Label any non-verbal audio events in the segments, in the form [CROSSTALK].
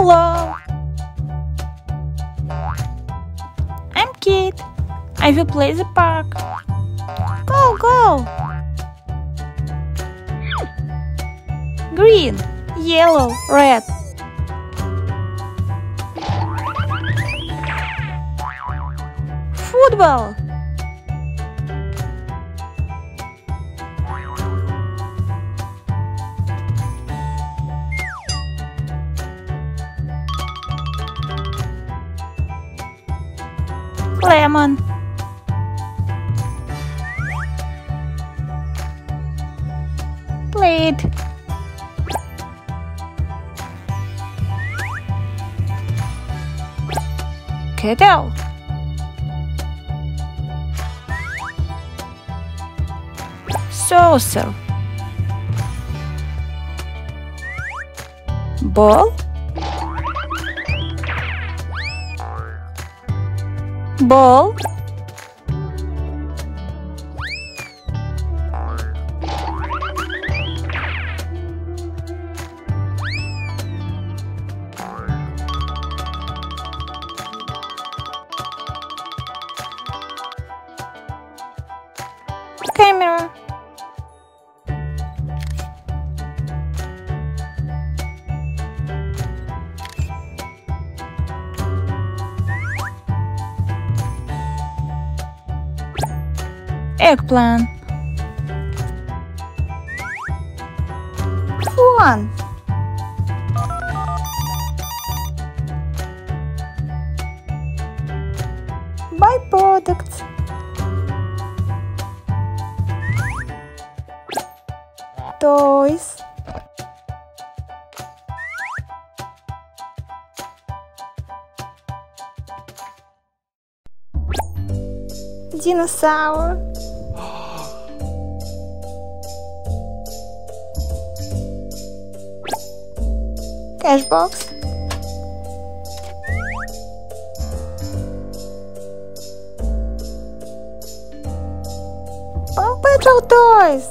Hello. I'm Kate. I will play the park. Go, go. Green, yellow, red. Football. Lemon. Plate. Kettle. Saucer. Ball. Ball. Camera. Eggplant. One. Byproducts. Toys. Dinosaur. Cash box. Oh, Paw Patrol toys.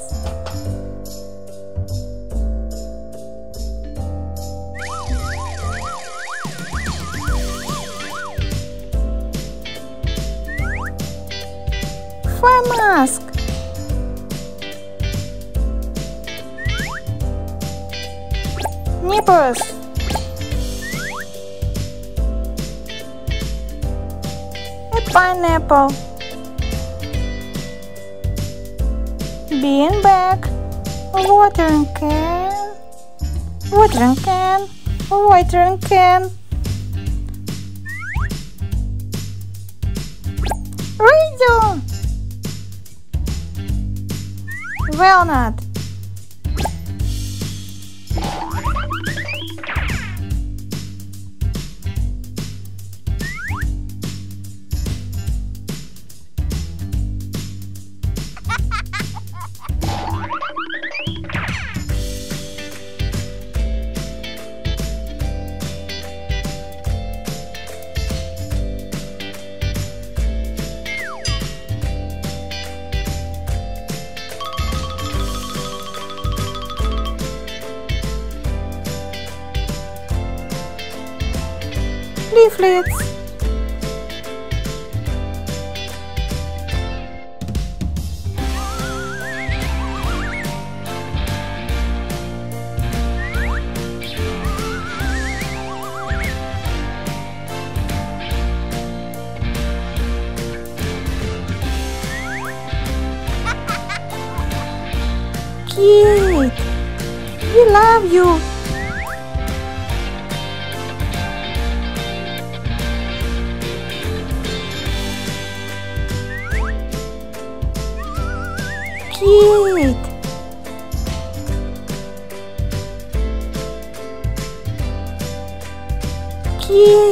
Fire mask. Nippers. A pineapple. Bean bag. Watering can. Watering can. Watering can. Radio. Walnut. Leaflets. [LAUGHS] Kate, we love you. cute! Cute!